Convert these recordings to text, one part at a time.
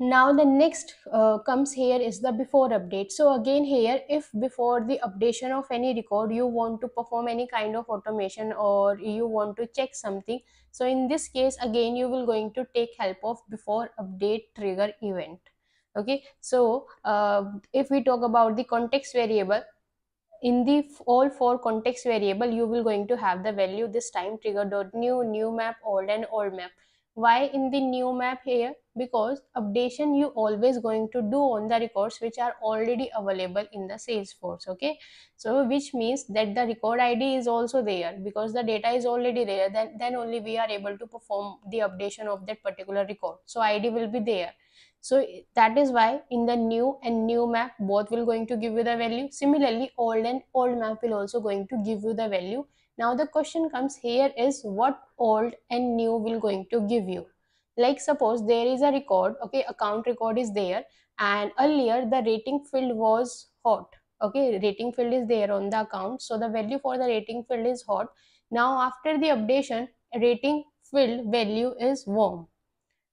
now the next uh, comes here is the before update. So again here if before the updation of any record you want to perform any kind of automation or you want to check something so in this case again you will going to take help of before update trigger event. Okay? So uh, if we talk about the context variable in the all four context variable you will going to have the value this time trigger dot new new map old and old map why in the new map here? Because updation you always going to do on the records which are already available in the salesforce okay? So which means that the record id is also there. Because the data is already there then then only we are able to perform the updation of that particular record. So id will be there. So that is why in the new and new map both will going to give you the value. Similarly old and old map will also going to give you the value now the question comes here is what old and new will going to give you? Like suppose there is a record okay account record is there and earlier the rating field was hot okay rating field is there on the account so the value for the rating field is hot. Now after the updation rating field value is warm.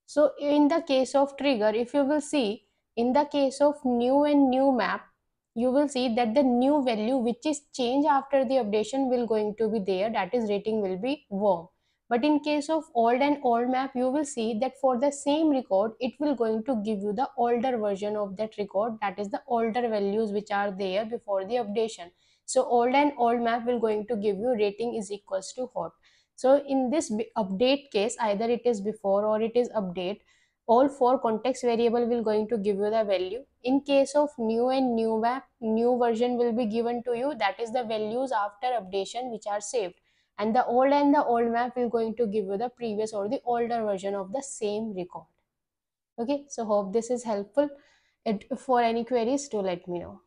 So in the case of trigger if you will see in the case of new and new map you will see that the new value which is changed after the updation will going to be there that is rating will be warm but in case of old and old map you will see that for the same record it will going to give you the older version of that record that is the older values which are there before the updation. So old and old map will going to give you rating is equals to hot. So in this update case either it is before or it is update all four context variable will going to give you the value. In case of new and new map new version will be given to you. That is the values after updation which are saved. And the old and the old map will going to give you the previous or the older version of the same record. Okay so hope this is helpful. It, for any queries to let me know